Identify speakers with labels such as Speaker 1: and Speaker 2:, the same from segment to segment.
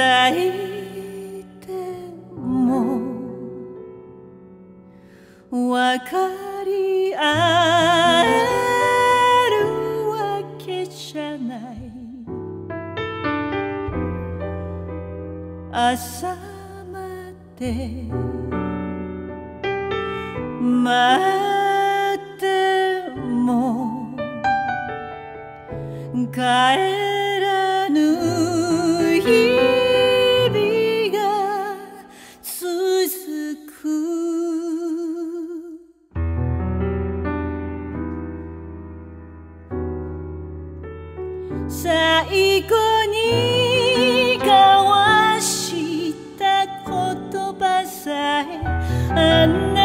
Speaker 1: 抱いても分かり合えるわけじゃない。朝まで待っても帰らぬ日最後に交わした言葉さえあんな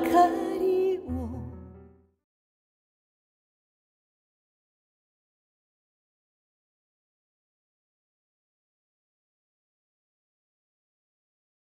Speaker 1: 可